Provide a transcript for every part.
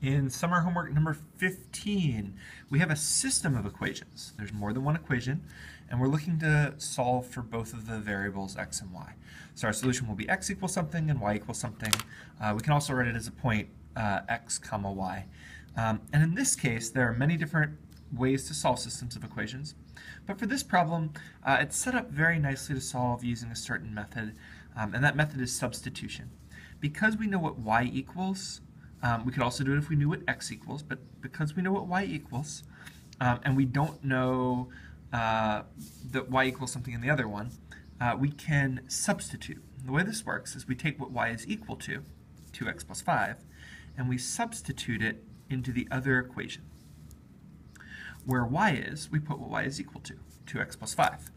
In summer homework number 15, we have a system of equations. There's more than one equation, and we're looking to solve for both of the variables x and y. So our solution will be x equals something and y equals something. Uh, we can also write it as a point uh, x comma y. Um, and in this case, there are many different ways to solve systems of equations. But for this problem, uh, it's set up very nicely to solve using a certain method, um, and that method is substitution. Because we know what y equals, um, we could also do it if we knew what x equals, but because we know what y equals, um, and we don't know uh, that y equals something in the other one, uh, we can substitute. The way this works is we take what y is equal to, 2x plus 5, and we substitute it into the other equation. Where y is, we put what y is equal to, 2x plus 5.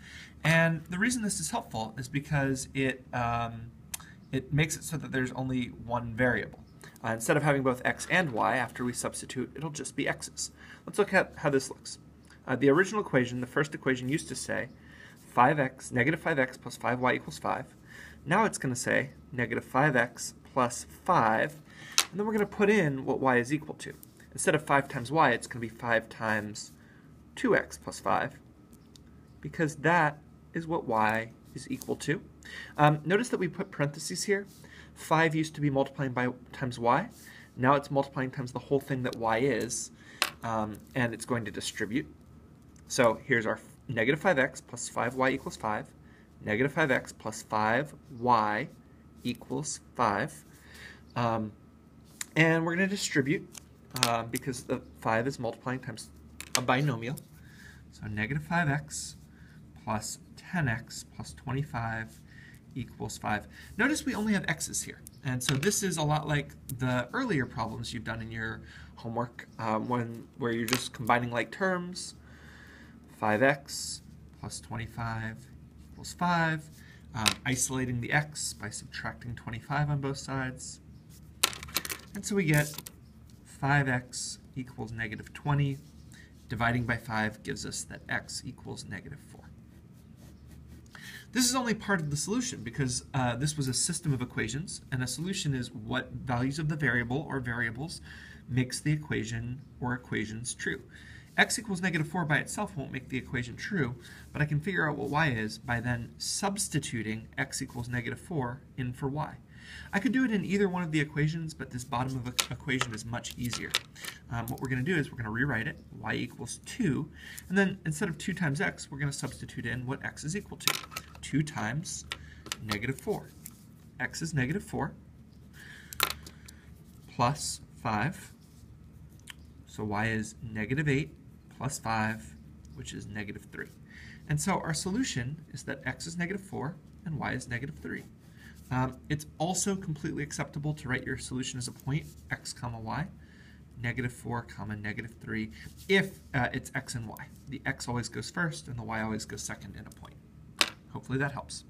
And the reason this is helpful is because it, um, it makes it so that there's only one variable. Uh, instead of having both x and y, after we substitute, it'll just be x's. Let's look at how this looks. Uh, the original equation, the first equation used to say 5x, negative 5x plus 5y equals 5. Now it's going to say negative 5x plus 5, and then we're going to put in what y is equal to. Instead of 5 times y, it's going to be 5 times 2x plus 5, because that is what y is equal to. Um, notice that we put parentheses here. 5 used to be multiplying by times y. Now it's multiplying times the whole thing that y is, um, and it's going to distribute. So here's our negative 5x plus 5y equals 5, negative 5x plus 5y equals 5. Um, and we're going to distribute uh, because the 5 is multiplying times a binomial. So negative 5x plus 10x plus 25 equals 5. Notice we only have x's here. And so this is a lot like the earlier problems you've done in your homework um, when where you're just combining like terms. 5x plus 25 equals 5. Um, isolating the x by subtracting 25 on both sides. And so we get 5x equals negative 20. Dividing by 5 gives us that x equals negative 4. This is only part of the solution because uh, this was a system of equations, and a solution is what values of the variable or variables makes the equation or equations true. x equals negative 4 by itself won't make the equation true, but I can figure out what y is by then substituting x equals negative 4 in for y. I could do it in either one of the equations, but this bottom of the equation is much easier. Um, what we're going to do is we're going to rewrite it, y equals 2, and then instead of 2 times x, we're going to substitute in what x is equal to. 2 times negative 4. x is negative 4 plus 5. So y is negative 8 plus 5, which is negative 3. And so our solution is that x is negative 4 and y is negative 3. Um, it's also completely acceptable to write your solution as a point, x comma y, negative 4 comma negative 3, if uh, it's x and y. The x always goes first and the y always goes second in a point. Hopefully that helps.